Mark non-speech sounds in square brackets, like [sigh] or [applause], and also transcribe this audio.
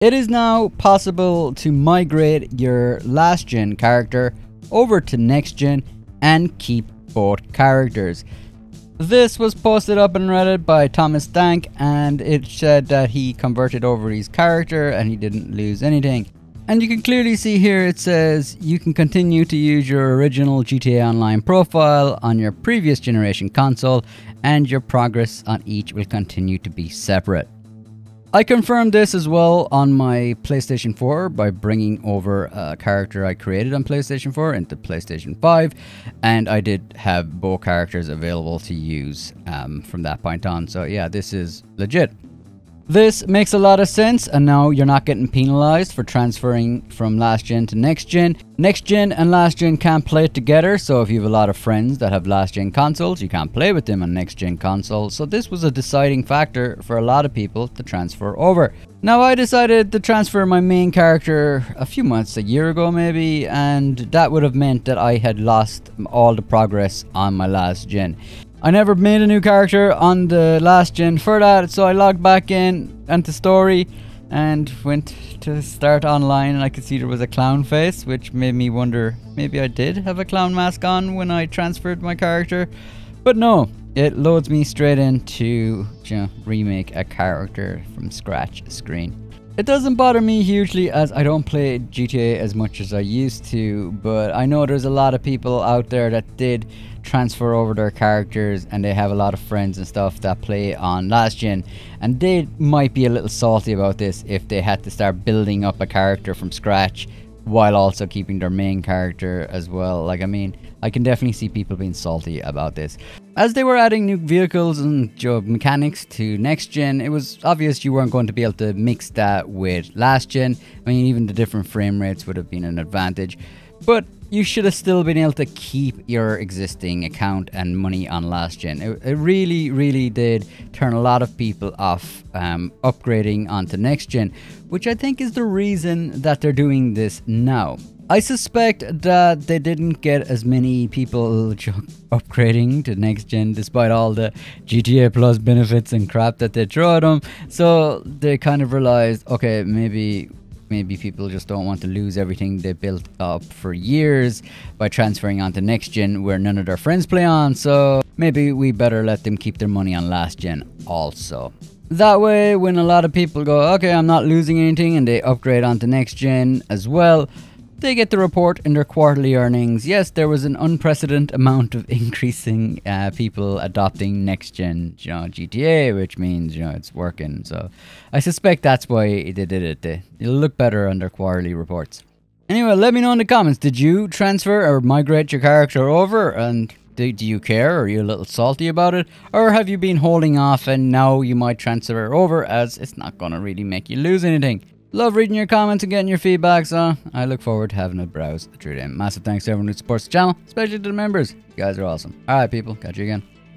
It is now possible to migrate your last gen character over to next gen and keep both characters. This was posted up on Reddit by Thomas Dank and it said that he converted over his character and he didn't lose anything. And you can clearly see here it says you can continue to use your original GTA Online profile on your previous generation console and your progress on each will continue to be separate. I confirmed this as well on my PlayStation 4 by bringing over a character I created on PlayStation 4 into PlayStation 5, and I did have both characters available to use um, from that point on. So yeah, this is legit. This makes a lot of sense, and now you're not getting penalized for transferring from last gen to next gen. Next gen and last gen can't play together, so if you have a lot of friends that have last gen consoles, you can't play with them on next gen consoles. So this was a deciding factor for a lot of people to transfer over. Now I decided to transfer my main character a few months, a year ago maybe, and that would have meant that I had lost all the progress on my last gen. I never made a new character on the last gen for that, so I logged back in into story and went to start online and I could see there was a clown face, which made me wonder maybe I did have a clown mask on when I transferred my character. But no, it loads me straight into you know, remake a character from scratch screen. It doesn't bother me hugely as I don't play GTA as much as I used to, but I know there's a lot of people out there that did transfer over their characters and they have a lot of friends and stuff that play on last gen. And they might be a little salty about this if they had to start building up a character from scratch while also keeping their main character as well. Like, I mean, I can definitely see people being salty about this. As they were adding new vehicles and job mechanics to next gen, it was obvious you weren't going to be able to mix that with last gen. I mean, even the different frame rates would have been an advantage. But you should have still been able to keep your existing account and money on last gen. It, it really, really did turn a lot of people off um, upgrading onto next gen, which I think is the reason that they're doing this now. I suspect that they didn't get as many people upgrading to next gen despite all the GTA Plus benefits and crap that they throw at them. So they kind of realized, okay, maybe maybe people just don't want to lose everything they built up for years by transferring onto next gen where none of their friends play on. So maybe we better let them keep their money on last gen also. That way, when a lot of people go, okay, I'm not losing anything, and they upgrade onto next gen as well, they get the report in their quarterly earnings. Yes, there was an unprecedented amount of [laughs] increasing uh, people adopting next gen, you know, GTA, which means you know it's working. So, I suspect that's why they did it. It'll look better on their quarterly reports. Anyway, let me know in the comments. Did you transfer or migrate your character over, and do, do you care? Are you a little salty about it, or have you been holding off and now you might transfer over as it's not gonna really make you lose anything? Love reading your comments and getting your feedback, so I look forward to having a browse through them. Massive thanks to everyone who supports the channel, especially to the members. You guys are awesome. Alright, people, catch you again.